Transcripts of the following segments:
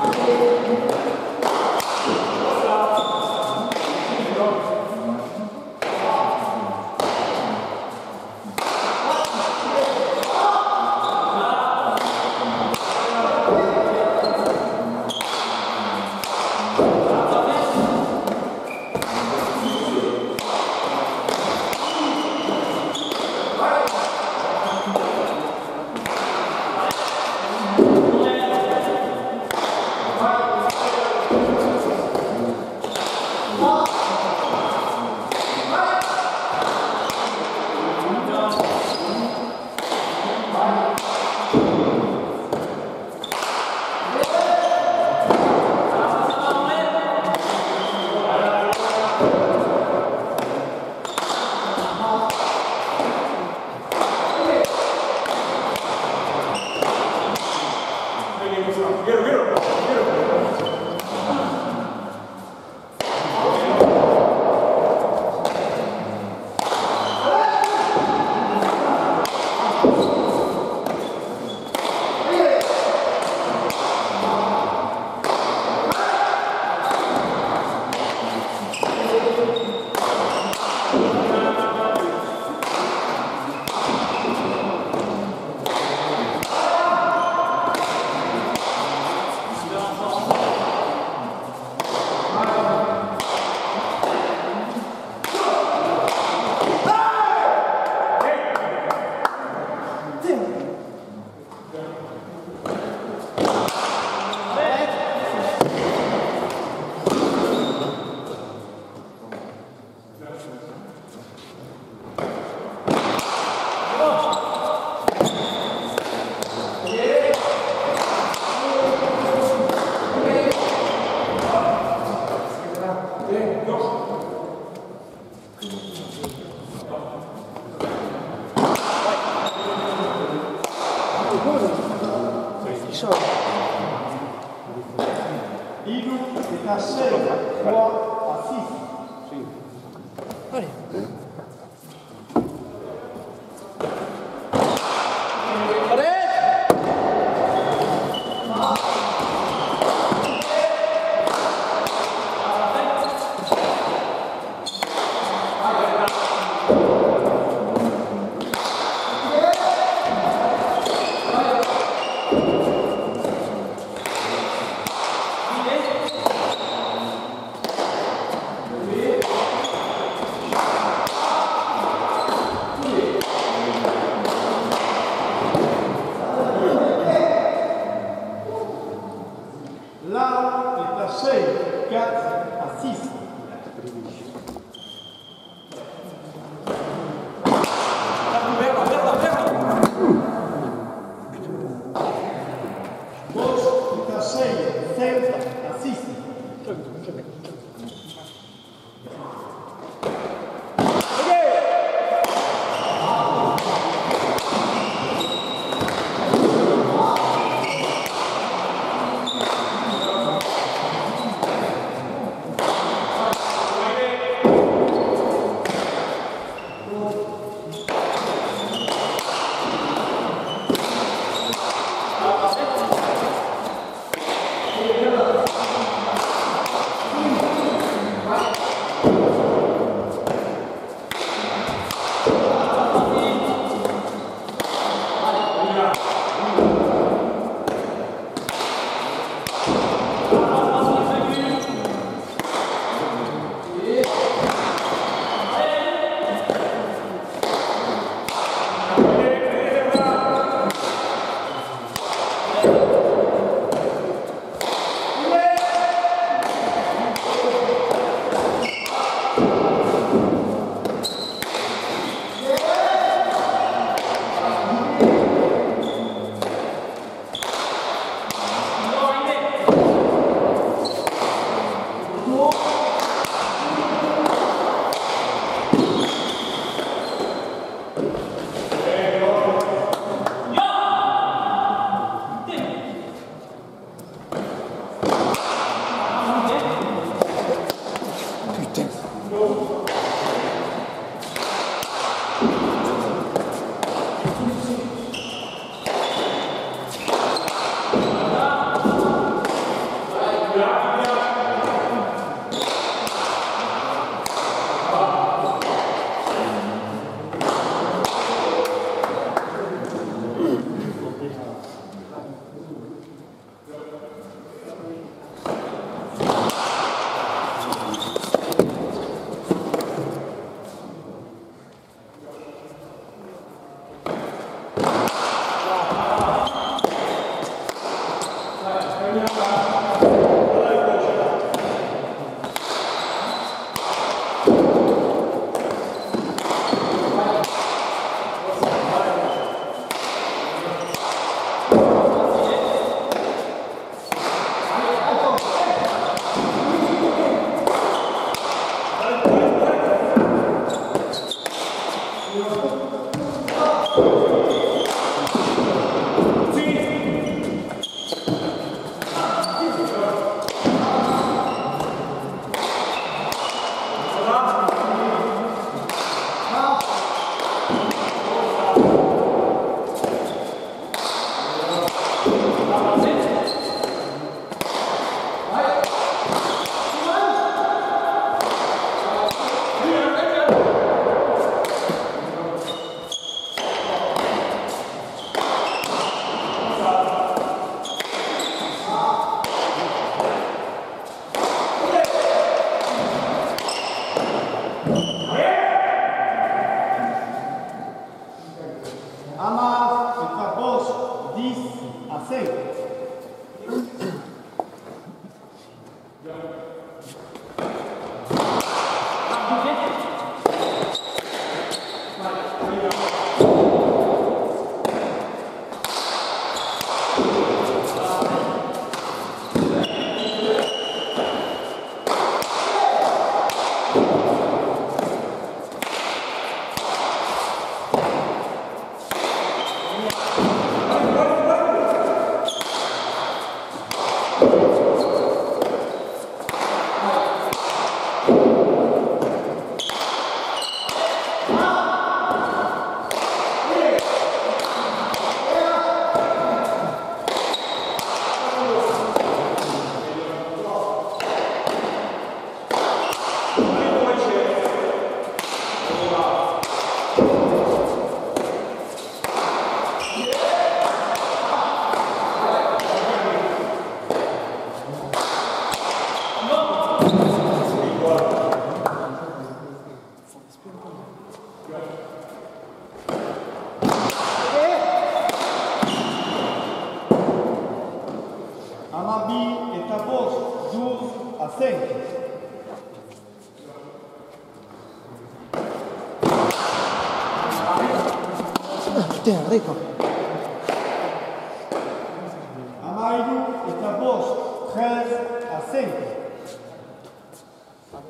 Obrigado.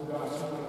Obrigado.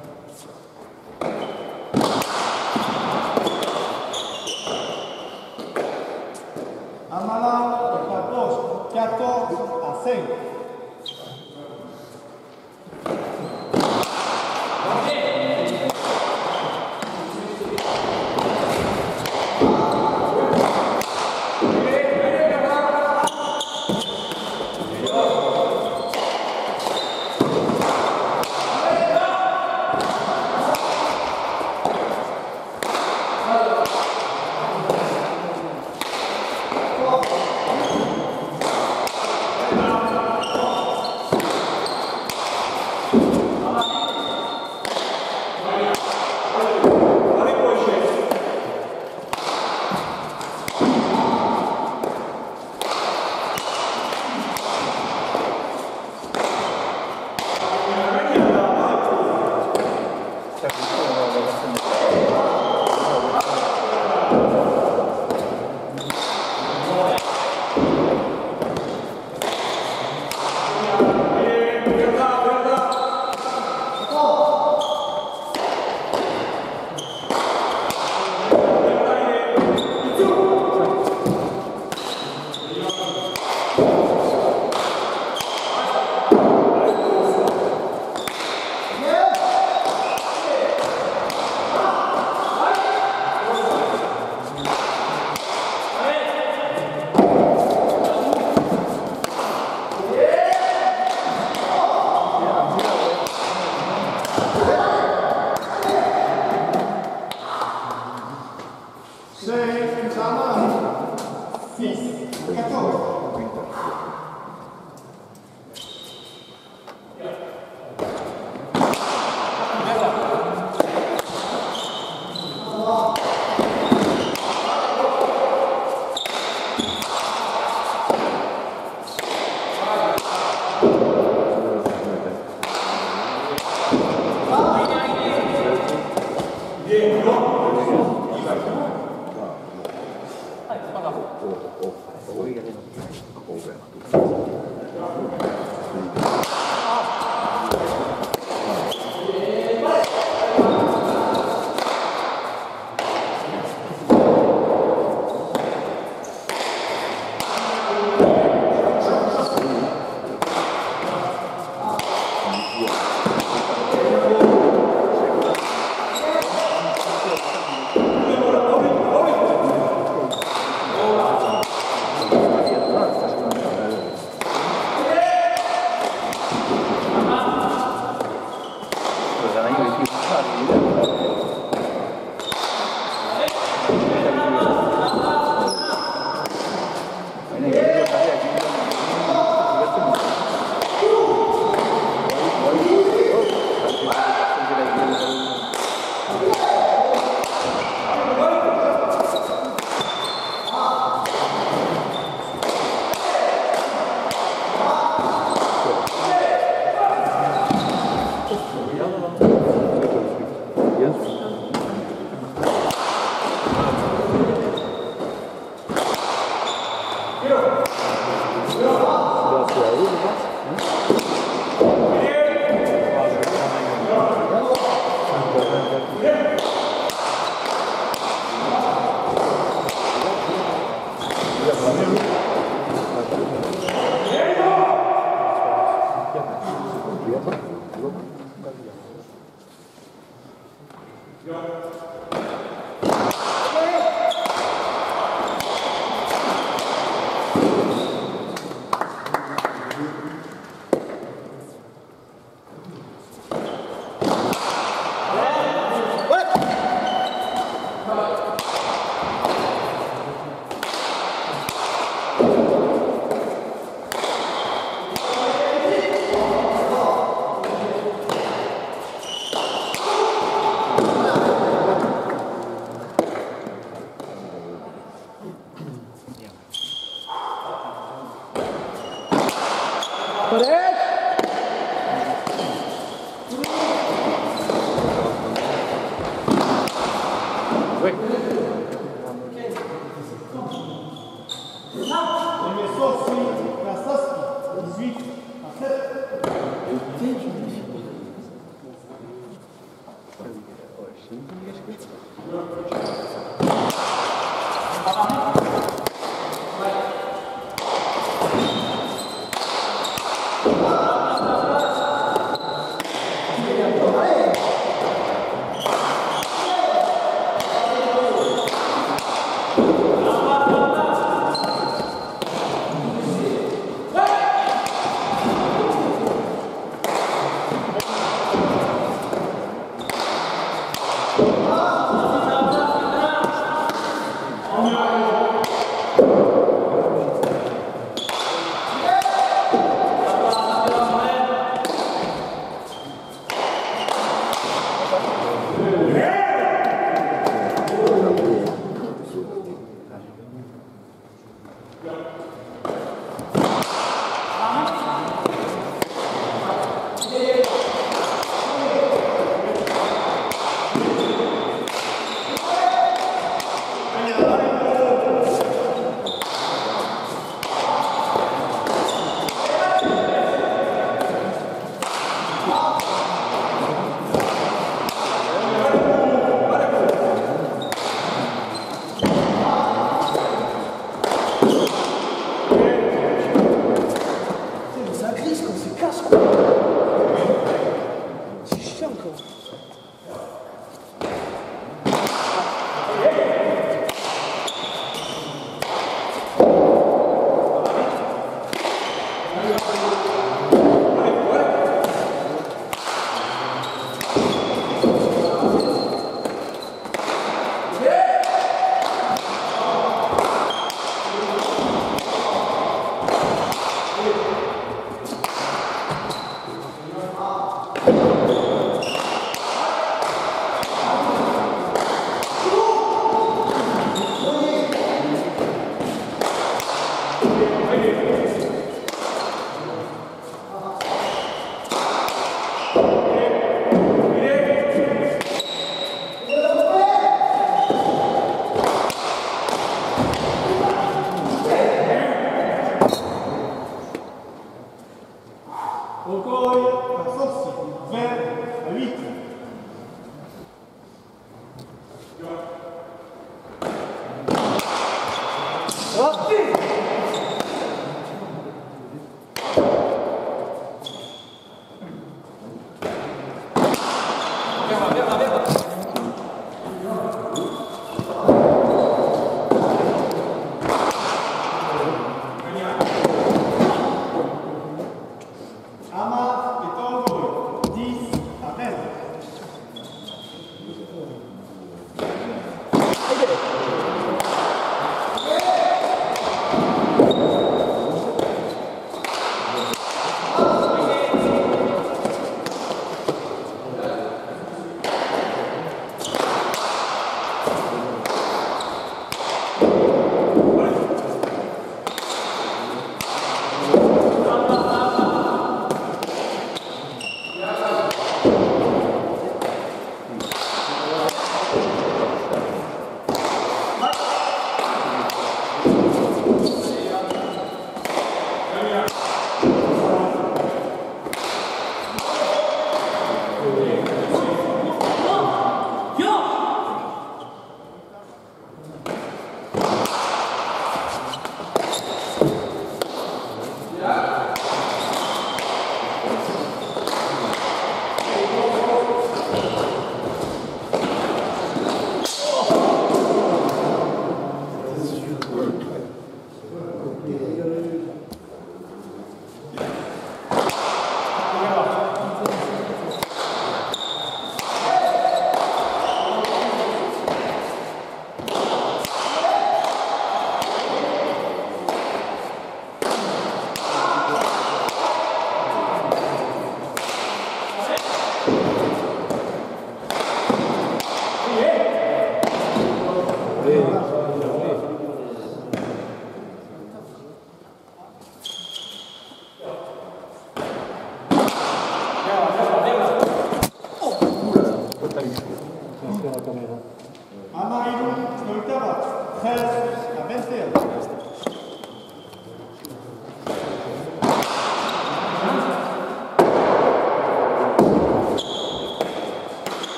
Eu vejo isso.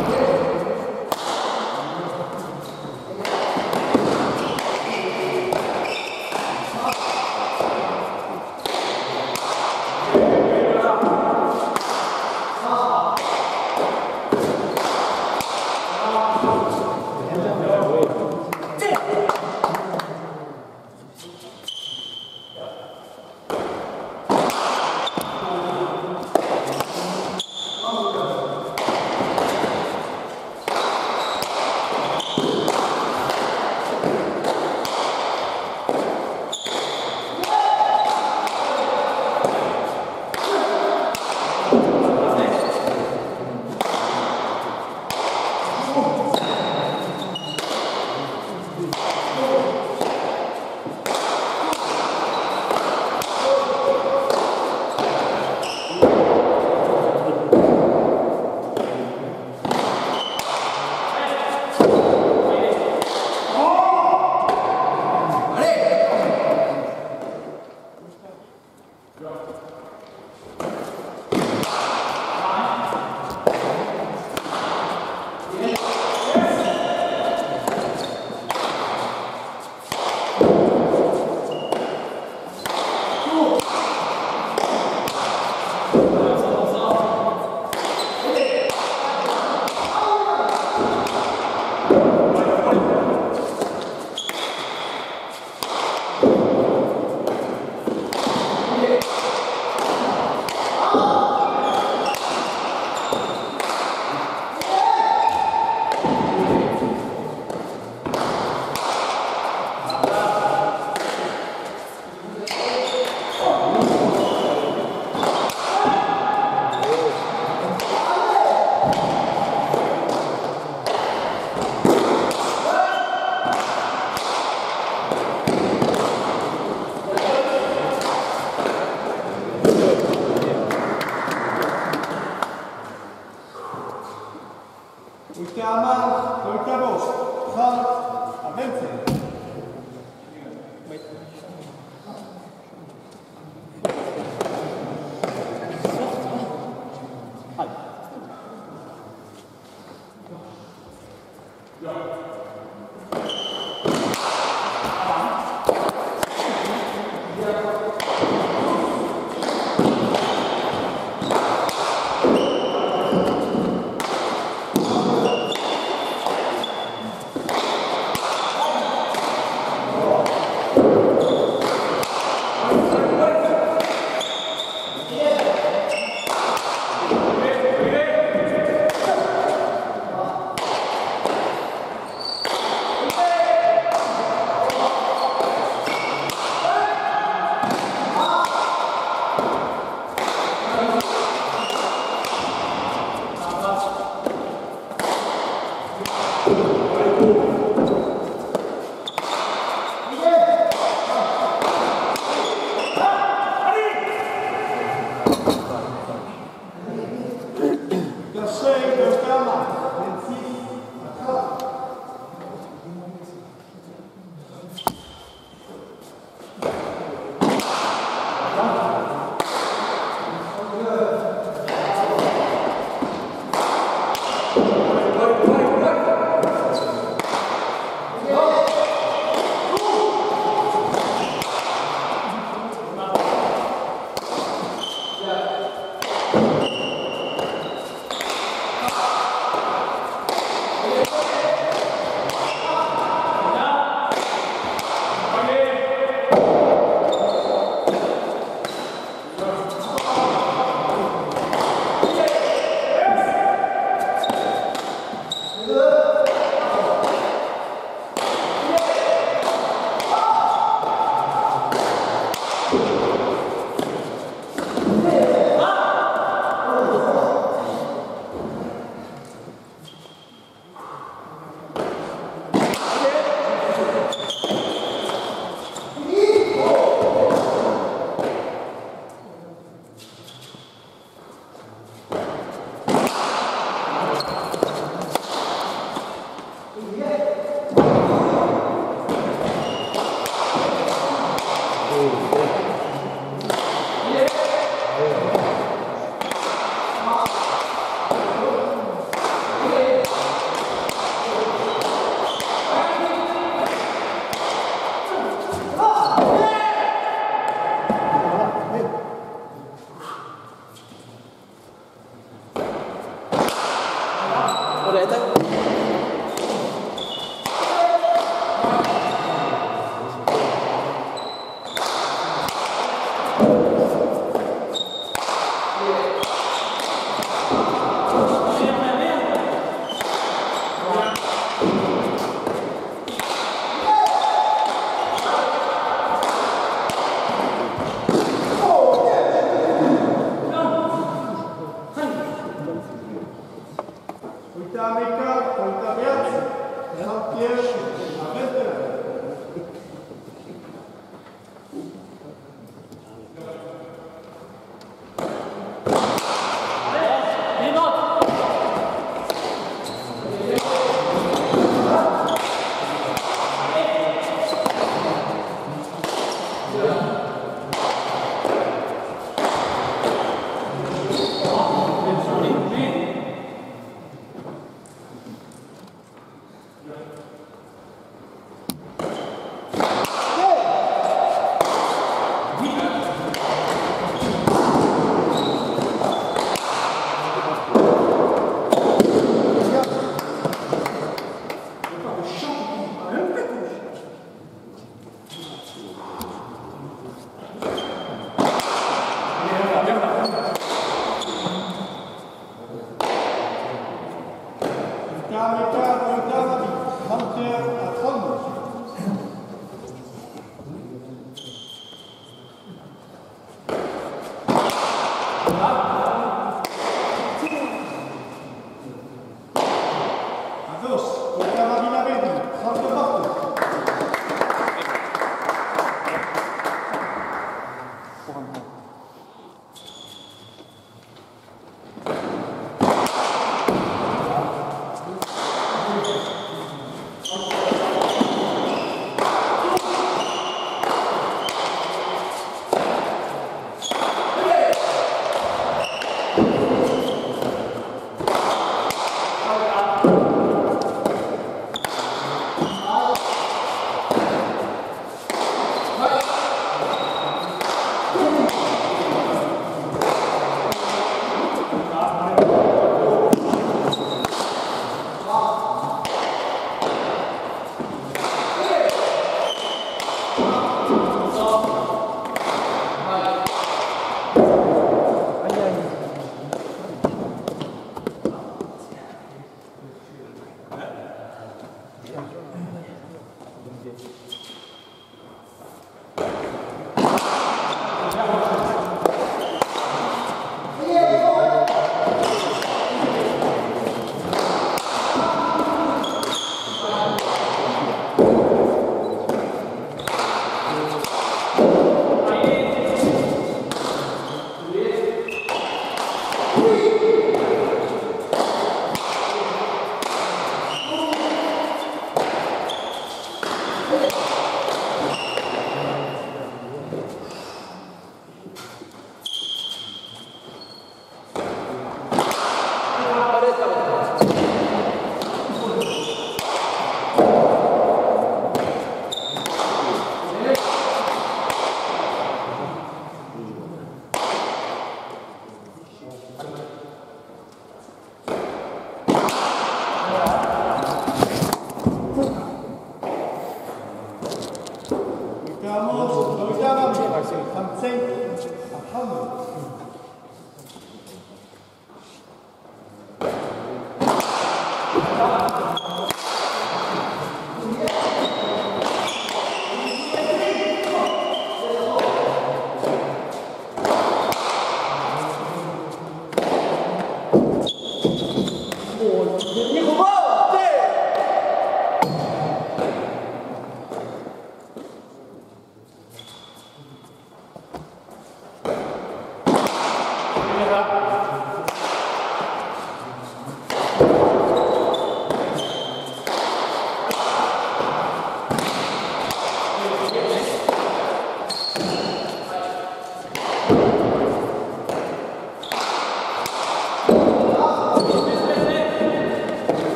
Wow.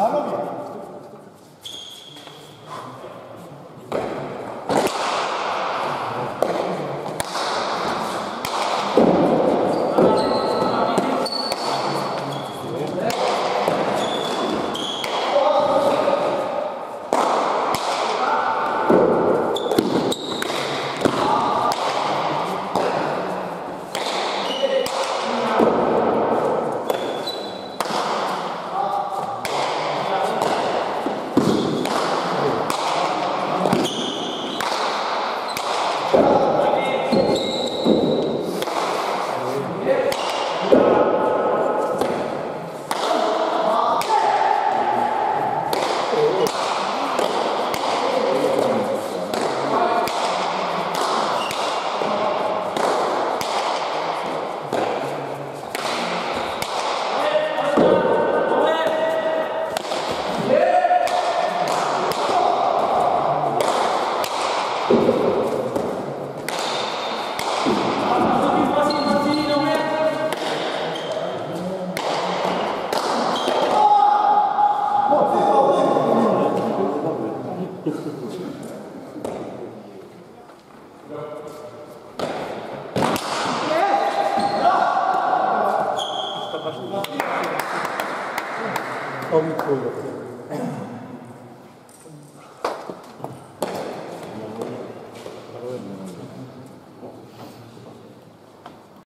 Hallo.